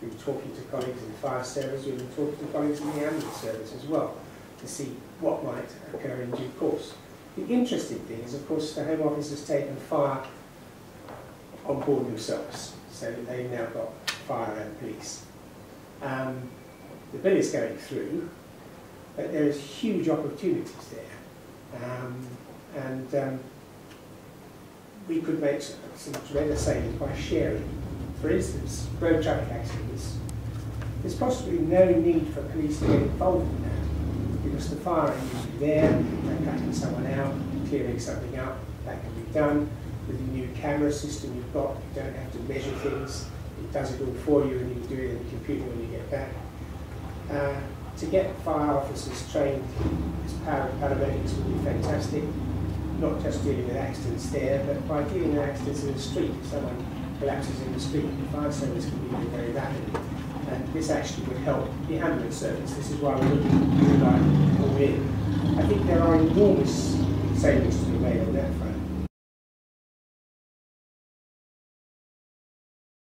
We've been talking to colleagues in the fire service, we've been talking to colleagues in the ambulance service as well to see what might occur in due course. The interesting thing is, of course, the Home Office has taken fire on board themselves, so they've now got fire and police. Um, the bill is going through, but there is huge opportunities there. Um, and um, we could make some tremendous savings by sharing. For instance, road traffic accidents. There's possibly no need for police to get involved in that because the fire engine is there, they're cutting someone out, clearing something up, that can be done. With the new camera system you've got, you don't have to measure things, it does it all for you and you do it in the computer when you get back. Uh, to get fire officers trained as para paramedics would be fantastic, not just dealing with accidents there, but by dealing with accidents in the street. If someone collapses in the street, the fire service can be there very rapidly. And this actually would help the ambulance service. This is why we're looking to like all in. I think there are enormous savings to be made on that front.